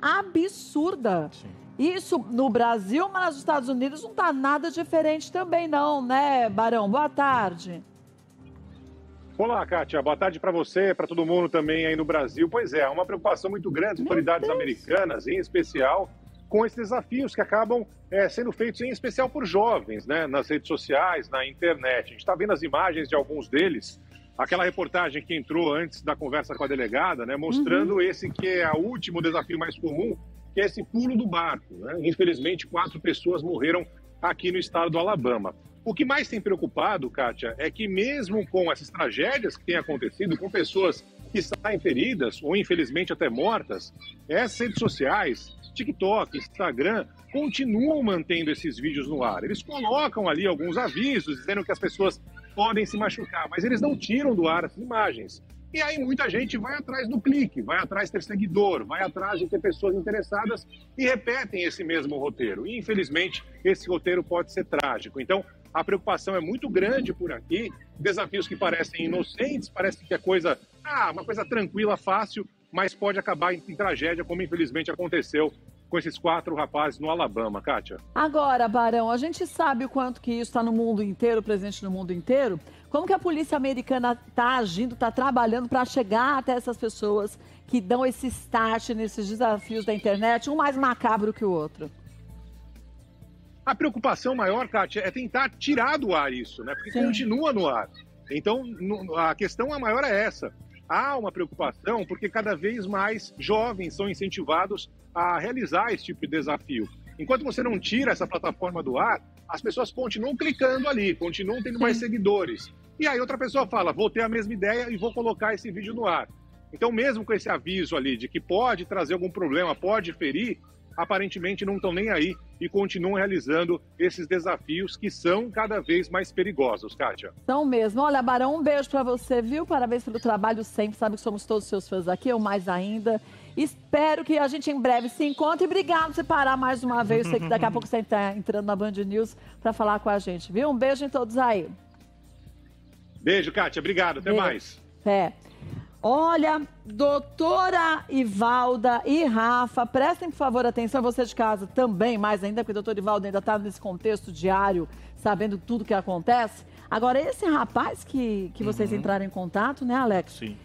absurda. Sim. Isso no Brasil, mas nos Estados Unidos não está nada diferente também, não, né, Barão? Boa tarde. Olá, Kátia. Boa tarde para você, para todo mundo também aí no Brasil. Pois é, há uma preocupação muito grande autoridades americanas, em especial, com esses desafios que acabam é, sendo feitos em especial por jovens, né, nas redes sociais, na internet. A gente está vendo as imagens de alguns deles, aquela reportagem que entrou antes da conversa com a delegada, né, mostrando uhum. esse que é o último desafio mais comum, que é esse pulo do barco. Né? Infelizmente, quatro pessoas morreram aqui no estado do Alabama. O que mais tem preocupado, Kátia, é que mesmo com essas tragédias que têm acontecido, com pessoas que saem feridas ou infelizmente até mortas, essas redes sociais, TikTok, Instagram, continuam mantendo esses vídeos no ar. Eles colocam ali alguns avisos dizendo que as pessoas podem se machucar, mas eles não tiram do ar as imagens. E aí muita gente vai atrás do clique, vai atrás de ter seguidor, vai atrás de ter pessoas interessadas e repetem esse mesmo roteiro. E infelizmente esse roteiro pode ser trágico. Então a preocupação é muito grande por aqui. Desafios que parecem inocentes, parece que é coisa, ah, uma coisa tranquila, fácil, mas pode acabar em, em tragédia, como infelizmente aconteceu com esses quatro rapazes no Alabama, Kátia. Agora, Barão, a gente sabe o quanto que isso está no mundo inteiro, presente no mundo inteiro. Como que a polícia americana está agindo, está trabalhando para chegar até essas pessoas que dão esse start nesses desafios da internet, um mais macabro que o outro? A preocupação maior, Kátia, é tentar tirar do ar isso, né? Porque Sim. continua no ar. Então, a questão a maior é essa. Há uma preocupação porque cada vez mais jovens são incentivados a realizar esse tipo de desafio. Enquanto você não tira essa plataforma do ar, as pessoas continuam clicando ali, continuam tendo mais seguidores. E aí outra pessoa fala, vou ter a mesma ideia e vou colocar esse vídeo no ar. Então, mesmo com esse aviso ali de que pode trazer algum problema, pode ferir, aparentemente não estão nem aí e continuam realizando esses desafios que são cada vez mais perigosos, Kátia. São mesmo. Olha, Barão, um beijo para você, viu? Parabéns pelo trabalho sempre. Sabe que somos todos seus fãs aqui, eu mais ainda. Espero que a gente em breve se encontre. Obrigado por você parar mais uma vez. Eu sei que daqui a pouco você está entrando na Band News para falar com a gente, viu? Um beijo em todos aí. Beijo, Kátia. Obrigado. Até beijo. mais. É. Olha, doutora Ivalda e Rafa, prestem por favor atenção, você de casa também, mais ainda, porque o doutor Ivalda ainda está nesse contexto diário, sabendo tudo que acontece. Agora, esse rapaz que, que vocês uhum. entraram em contato, né, Alex? Sim.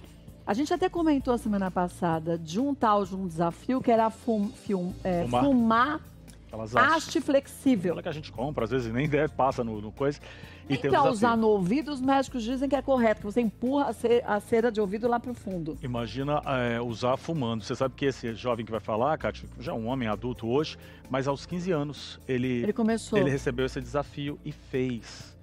A gente até comentou a semana passada de um tal de um desafio que era fum, fum, é, fumar. fumar Aquelas haste flexível. Aquela que a gente compra, às vezes nem deve, passa no, no coisa. E tem para usar no ouvido, os médicos dizem que é correto, que você empurra a, cera de ouvido lá para o fundo. Imagina é, usar fumando. Você sabe que esse jovem que vai falar, Kátia, já é um homem adulto hoje, mas aos 15 anos ele, ele começou. Ele recebeu esse desafio e fez.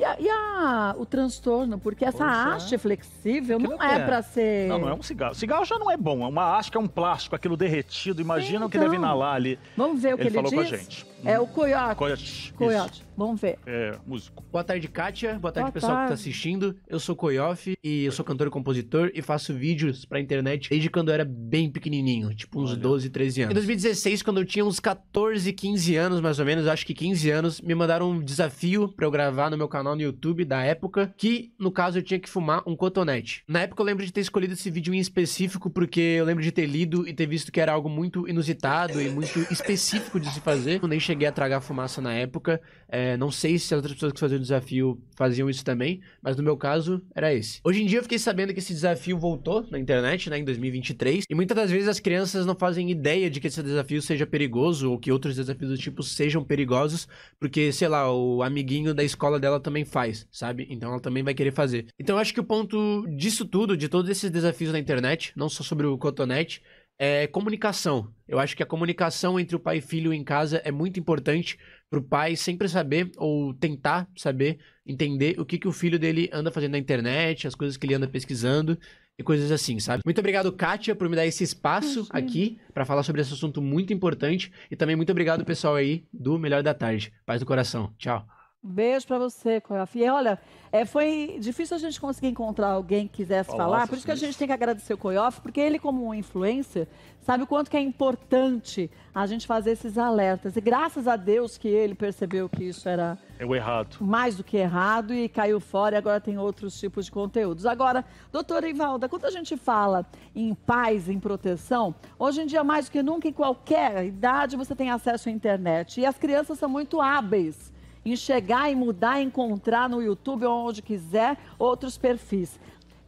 E, a, e a, o transtorno? Porque essa pois é. haste flexível não é, é para ser. Não, não é um cigarro. Cigarro já não é bom. É uma haste que é um plástico, aquilo derretido. Imagina Sim, o que deve então. inalar ali. Vamos ver o que ele, ele falou diz? com a gente. É o Coyote. Coyote. Coyote. Vamos ver. É, músico. Boa tarde, Kátia. Boa tarde, Boa pessoal tarde. que tá assistindo. Eu sou Coyote e eu sou cantor e compositor e faço vídeos pra internet desde quando eu era bem pequenininho, tipo uns Olha. 12, 13 anos. Em 2016, quando eu tinha uns 14, 15 anos mais ou menos, acho que 15 anos, me mandaram um desafio pra eu gravar no meu canal no YouTube da época, que no caso eu tinha que fumar um cotonete. Na época eu lembro de ter escolhido esse vídeo em específico porque eu lembro de ter lido e ter visto que era algo muito inusitado e muito específico de se fazer. Eu nem cheguei a tragar fumaça na época. É, não sei se as outras pessoas que faziam o desafio faziam isso também, mas no meu caso era esse. Hoje em dia eu fiquei sabendo que esse desafio voltou na internet, né, em 2023, e muitas das vezes as crianças não fazem ideia de que esse desafio seja perigoso ou que outros desafios do tipo sejam perigosos, porque, sei lá, o amiguinho da escola dela também faz, sabe? Então ela também vai querer fazer. Então eu acho que o ponto disso tudo, de todos esses desafios na internet, não só sobre o cotonete, é comunicação. Eu acho que a comunicação entre o pai e filho em casa é muito importante para o pai sempre saber ou tentar saber, entender o que, que o filho dele anda fazendo na internet, as coisas que ele anda pesquisando e coisas assim, sabe? Muito obrigado, Kátia, por me dar esse espaço Imagina. aqui para falar sobre esse assunto muito importante e também muito obrigado pessoal aí do Melhor da Tarde. Paz do coração. Tchau. Beijo para você, Coyof. E olha, é, foi difícil a gente conseguir encontrar alguém que quisesse Falasse falar, por isso que a gente tem que agradecer o Coyof, porque ele, como um influencer, sabe o quanto que é importante a gente fazer esses alertas. E graças a Deus que ele percebeu que isso era é o errado. mais do que errado e caiu fora e agora tem outros tipos de conteúdos. Agora, doutora Ivalda, quando a gente fala em paz, em proteção, hoje em dia, mais do que nunca, em qualquer idade, você tem acesso à internet. E as crianças são muito hábeis em chegar e mudar, encontrar no YouTube ou onde quiser outros perfis.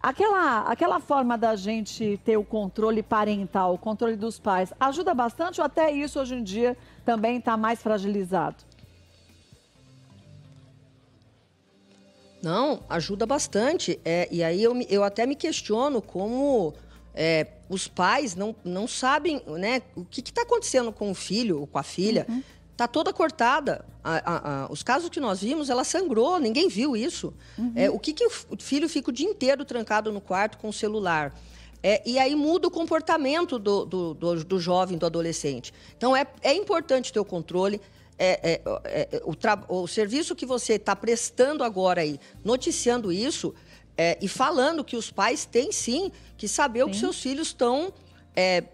Aquela, aquela forma da gente ter o controle parental, o controle dos pais, ajuda bastante ou até isso hoje em dia também está mais fragilizado? Não, ajuda bastante. É, e aí eu, eu até me questiono como é, os pais não, não sabem né, o que está acontecendo com o filho ou com a filha. Uhum. Tá toda cortada. A, a, a, os casos que nós vimos, ela sangrou, ninguém viu isso. Uhum. É, o que, que o filho fica o dia inteiro trancado no quarto com o celular? É, e aí muda o comportamento do, do, do, do jovem, do adolescente. Então é, é importante ter o controle. É, é, é o, o, serviço que você está prestando agora aí, noticiando isso é, e falando que os pais têm sim que saber sim. o que seus filhos estão é,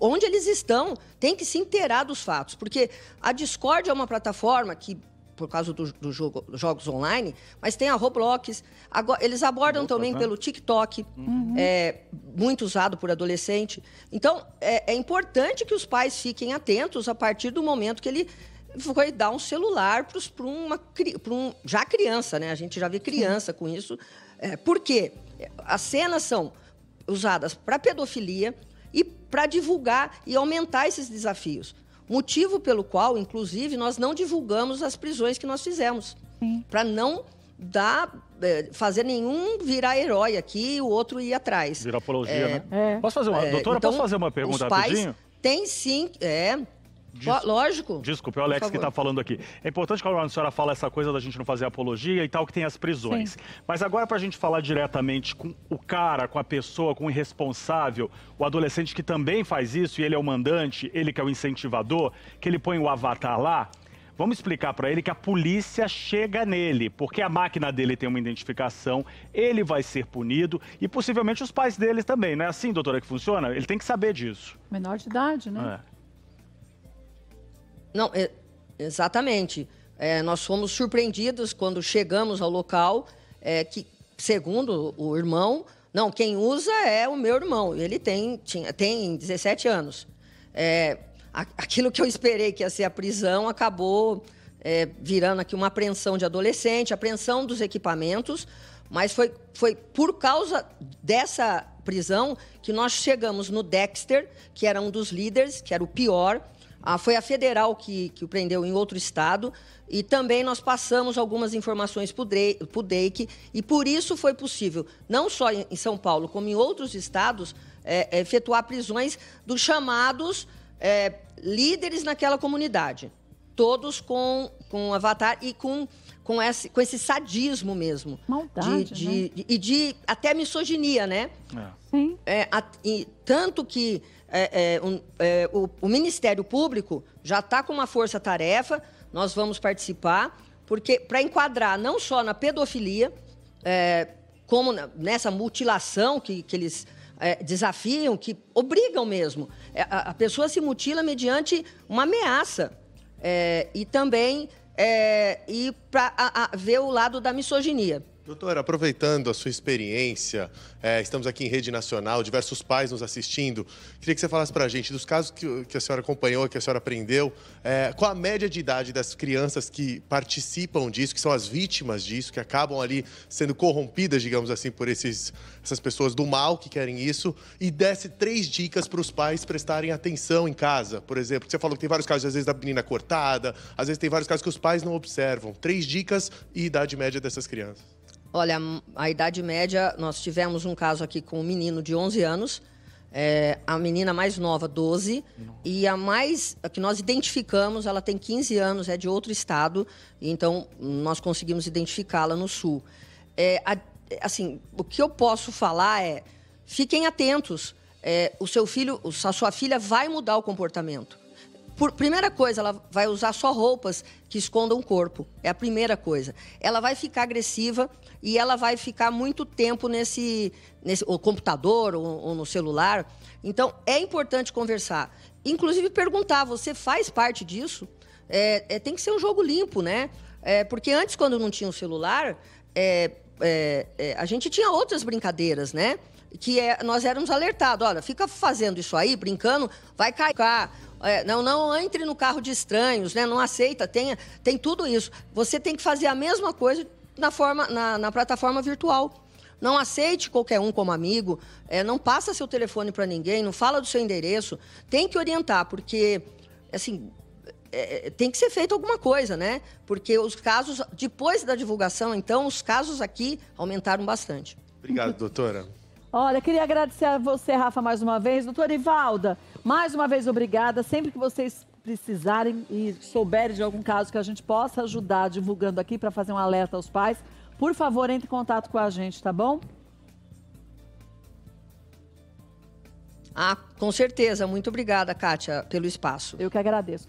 onde eles estão, tem que se inteirar dos fatos. Porque a Discord é uma plataforma que, por causa dos do jogo, jogos online, mas tem a Roblox. Agora, eles abordam também né? pelo TikTok, uhum. é, muito usado por adolescente. Então, é, é importante que os pais fiquem atentos a partir do momento que ele foi dar um celular para uma um, já criança, né? A gente já vê criança com isso. É, por quê? As cenas são usadas para pedofilia, para divulgar e aumentar esses desafios. Motivo pelo qual, inclusive, nós não divulgamos as prisões que nós fizemos. Para não dar, é, fazer nenhum virar herói aqui e o outro ir atrás. Virar apologia, é, né? É. Posso fazer uma, doutora, então, posso fazer uma pergunta os pais rapidinho? Tem sim, é, Des... Lógico. Desculpe, é o Alex que está falando aqui. É importante que a senhora fala essa coisa da gente não fazer apologia e tal, que tem as prisões. Sim. Mas agora, para a gente falar diretamente com o cara, com a pessoa, com o irresponsável, o adolescente que também faz isso, e ele é o mandante, ele que é o incentivador, que ele põe o avatar lá, Vamos explicar para ele que a polícia chega nele, porque a máquina dele tem uma identificação, ele vai ser punido e possivelmente os pais dele também. Não é assim, doutora, que funciona? Ele tem que saber disso. Menor de idade, né? É. Não, é, exatamente. É, nós fomos surpreendidos quando chegamos ao local, é, que, segundo o irmão, não, quem usa é o meu irmão. Ele tem, tinha, tem 17 anos. É, aquilo que eu esperei que ia ser a prisão acabou é, virando aqui uma apreensão de adolescente, apreensão dos equipamentos, mas foi, foi por causa dessa prisão que nós chegamos no Dexter, que era um dos líderes, que era o pior, ah, foi a federal que, que o prendeu em outro estado. E também nós passamos algumas informações para o DEIC, e por isso foi possível, não só em São Paulo, como em outros estados, é, é, efetuar prisões dos chamados é, líderes naquela comunidade. Todos com, com avatar e com, com, esse, com esse sadismo mesmo. Maldade, de, de, né? de, E de até misoginia, né? É. Sim. É, a, e, tanto que é, é, um, é, o, o, Ministério Público já está com uma força-tarefa, nós vamos participar, porque para enquadrar não só na pedofilia, é, como na, nessa mutilação que, que eles é, desafiam, que obrigam mesmo. É, a, a, pessoa se mutila mediante uma ameaça. e também e para ver o lado da misoginia. Doutora, aproveitando a sua experiência, é, estamos aqui em rede nacional, diversos pais nos assistindo. Queria que você falasse para a gente dos casos que, que, a senhora acompanhou, que a senhora aprendeu, é, qual a média de idade das crianças que participam disso, que são as vítimas disso, que acabam ali sendo corrompidas, digamos assim, por esses, essas pessoas do mal que querem isso, e desse três dicas para os pais prestarem atenção em casa, por exemplo. Você falou que tem vários casos, às vezes, da menina cortada, às vezes tem vários casos que os pais não observam. Três dicas e idade média dessas crianças. Olha, a idade média, nós tivemos um caso aqui com um menino de 11 anos, é, a menina mais nova, 12, e a mais, a que nós identificamos, ela tem 15 anos, é de outro estado, então nós conseguimos identificá-la no sul. É, a, assim, o que eu posso falar é, fiquem atentos, é, o seu filho, a sua filha vai mudar o comportamento. Por, primeira coisa, ela vai usar só roupas que escondam o corpo. É a primeira coisa. Ela vai ficar agressiva e ela vai ficar muito tempo nesse, nesse ou computador ou, ou no celular. Então, é importante conversar. Inclusive, perguntar: você faz parte disso? É, é, tem que ser um jogo limpo, né? É, porque antes, quando não tinha o celular, é, é, é, a gente tinha outras brincadeiras, né? Que nós éramos alertados: olha, fica fazendo isso aí, brincando, vai cair. É, não, não entre no carro de estranhos, né? Não aceita, tem, tem tudo isso. Você tem que fazer a mesma coisa na, forma, na, na plataforma virtual. Não aceite qualquer um como amigo, é, não passa seu telefone para ninguém, não fala do seu endereço. Tem que orientar, porque, assim, é, é, tem que ser feito alguma coisa, né? Porque os casos, depois da divulgação, então, os casos aqui aumentaram bastante. Obrigado, doutora. Olha, queria agradecer a você, Rafa, mais uma vez. Doutora Ivalda, mais uma vez, obrigada. Sempre que vocês precisarem e souberem de algum caso que a gente possa ajudar divulgando aqui para fazer um alerta aos pais, por favor, entre em contato com a gente, tá bom? Ah, com certeza. Muito obrigada, Kátia, pelo espaço. Eu que agradeço.